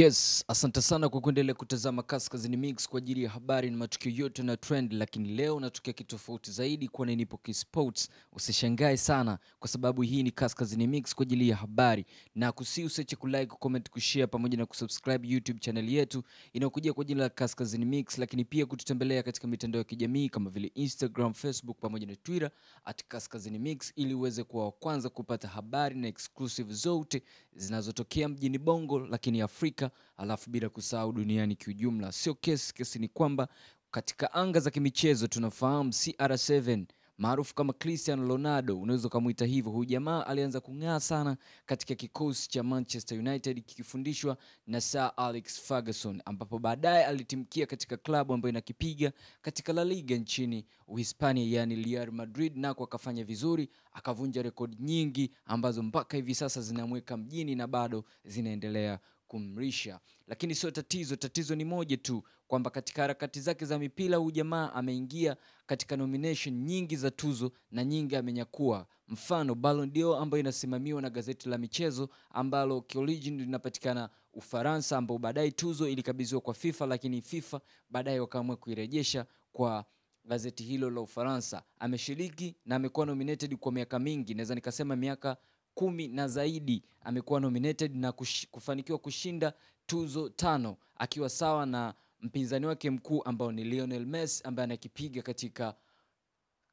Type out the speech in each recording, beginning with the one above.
Yes, asante sana kwa kuendelea kutazama Kaskazini Mix kwa ajili ya habari na matukio yote na trend, lakini leo natokea tofauti zaidi, kwani nipo kisports. Usishangae sana kwa sababu hii ni Kaskazini Mix kwa ajili ya habari, na kusi usiache kulike, comment, kushare pamoja na kusubscribe YouTube channel yetu inayokuja kwa jina la Kaskazini Mix, lakini pia kututembelea katika mitandao ya kijamii kama vile Instagram, Facebook pamoja na Twitter at Kaskazini Mix ili uweze kuwa wa kwanza kupata habari na exclusive zote zinazotokea mjini Bongo lakini Afrika, alafu bila kusahau duniani kiujumla. Sio kesi, kesi ni kwamba katika anga za kimichezo tunafahamu CR7 maarufu kama Cristiano Ronaldo, unaweza ukamwita hivyo. Huyu jamaa alianza kung'aa sana katika kikosi cha Manchester United kikifundishwa na Sir Alex Ferguson, ambapo baadaye alitimkia katika klabu ambayo inakipiga katika La Liga nchini Uhispania, yani Real Madrid, nako akafanya vizuri, akavunja rekodi nyingi ambazo mpaka hivi sasa zinamweka mjini na bado zinaendelea kumrisha. Lakini sio tatizo, tatizo ni moja tu kwamba katika harakati zake za mipira huyu jamaa ameingia katika nomination nyingi za tuzo na nyingi amenyakua. Mfano Ballon d'Or ambayo inasimamiwa na gazeti la michezo ambalo kiorigin linapatikana Ufaransa, ambao baadaye tuzo ilikabidhiwa kwa FIFA, lakini FIFA baadaye wakaamua kuirejesha kwa gazeti hilo la Ufaransa. Ameshiriki na amekuwa nominated kwa miaka mingi, naweza nikasema miaka kumi na zaidi amekuwa nominated na kush, kufanikiwa kushinda tuzo tano akiwa sawa na mpinzani wake mkuu ambao ni Lionel Messi ambaye anakipiga katika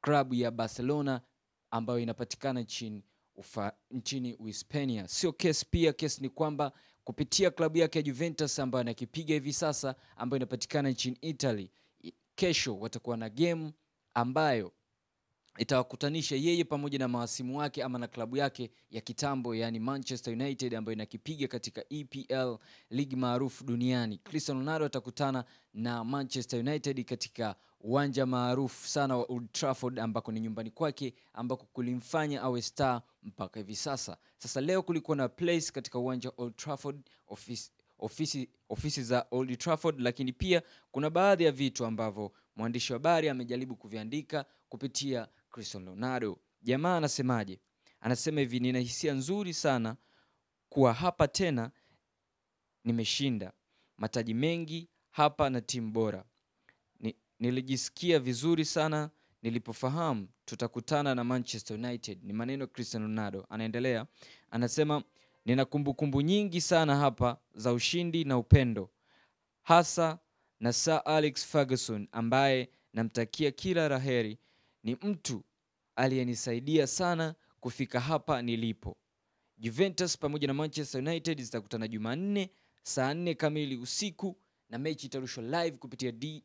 klabu ya Barcelona ambayo inapatikana nchini ufa, nchini Uhispania. Sio kesi pia, kesi ni kwamba kupitia klabu yake ya Juventus ambayo anakipiga hivi sasa ambayo inapatikana nchini Italy, kesho watakuwa na game ambayo itawakutanisha yeye pamoja na mahasimu wake ama na klabu yake ya kitambo yani Manchester United ambayo inakipiga katika EPL ligi maarufu duniani. Cristiano Ronaldo atakutana na Manchester United katika uwanja maarufu sana wa Old Trafford ambako ni nyumbani kwake ambako kulimfanya awe star mpaka hivi sasa. Sasa leo kulikuwa na place katika uwanja Old Trafford ofisi ofisi, ofisi za Old Trafford, lakini pia kuna baadhi ya vitu ambavyo mwandishi wa habari amejaribu kuviandika kupitia Cristiano Ronaldo. Jamaa anasemaje? Anasema hivi, nina hisia nzuri sana kuwa hapa tena, nimeshinda mataji mengi hapa na timu bora. Ni, nilijisikia vizuri sana nilipofahamu tutakutana na Manchester United. Ni maneno Cristiano Ronaldo. Anaendelea, anasema nina kumbukumbu nyingi sana hapa za ushindi na upendo, hasa na Sir Alex Ferguson ambaye namtakia kila la heri. Ni mtu aliyenisaidia sana kufika hapa nilipo. Juventus pamoja na Manchester United zitakutana Jumanne saa nne kamili usiku na mechi itarushwa live kupitia D,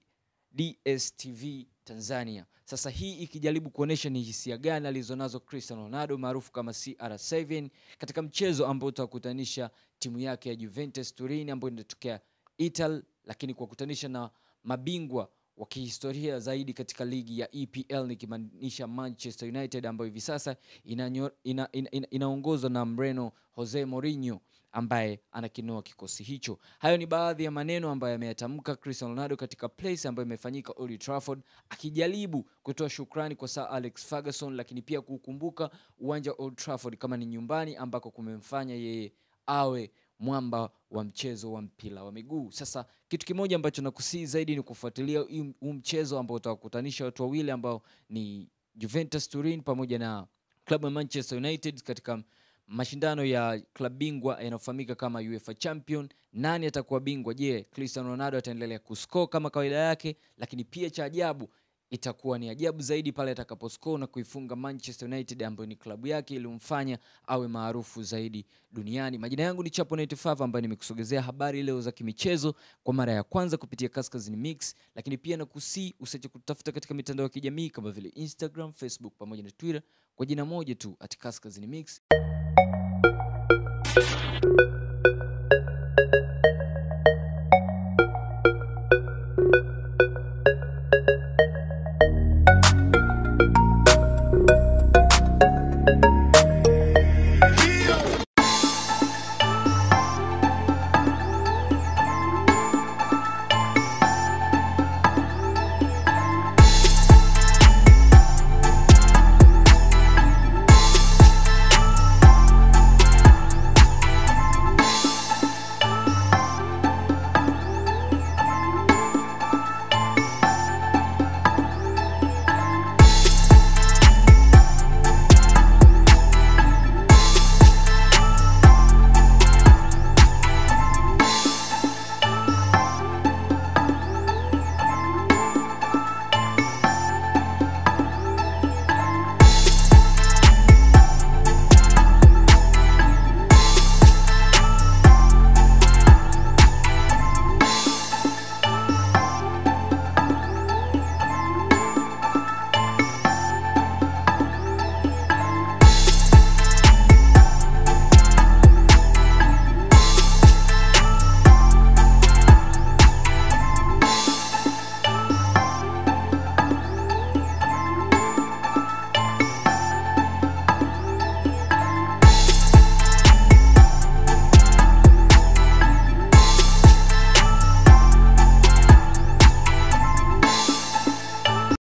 DStv Tanzania. Sasa hii ikijaribu kuonesha ni hisia gani alizonazo Cristiano Ronaldo maarufu kama CR7 katika mchezo ambao utakutanisha timu yake ya Juventus Turin ambayo inatokea Italy, lakini kuwakutanisha na mabingwa wa kihistoria zaidi katika ligi ya EPL nikimaanisha Manchester United ambayo hivi sasa inaongozwa ina, ina, ina, na Mreno Jose Mourinho ambaye anakinoa kikosi hicho. Hayo ni baadhi ya maneno ambayo ameyatamka Cristiano Ronaldo katika place ambayo imefanyika Old Trafford, akijaribu kutoa shukrani kwa Sir Alex Ferguson, lakini pia kukumbuka uwanja wa Old Trafford kama ni nyumbani ambako kumemfanya yeye awe mwamba wa mchezo wa mpira wa miguu. Sasa kitu kimoja ambacho nakusii zaidi ni kufuatilia huu mchezo ambao utawakutanisha watu wawili ambao ni Juventus Turin pamoja na klabu ya Manchester United katika mashindano ya klabu bingwa yanayofahamika kama UEFA Champion. Nani atakuwa bingwa? Je, Cristiano Ronaldo ataendelea kuscore kama kawaida yake? Lakini pia cha ajabu itakuwa ni ajabu zaidi pale atakaposcore na kuifunga Manchester United ambayo ni klabu yake iliyomfanya awe maarufu zaidi duniani. Majina yangu ni Chapo 95 ambaye nimekusogezea habari leo za kimichezo kwa mara ya kwanza kupitia Kaskazini Mix, lakini pia na kusi usiache kutafuta katika mitandao ya kijamii kama vile Instagram, Facebook pamoja na Twitter kwa jina moja tu at Kaskazini Mix.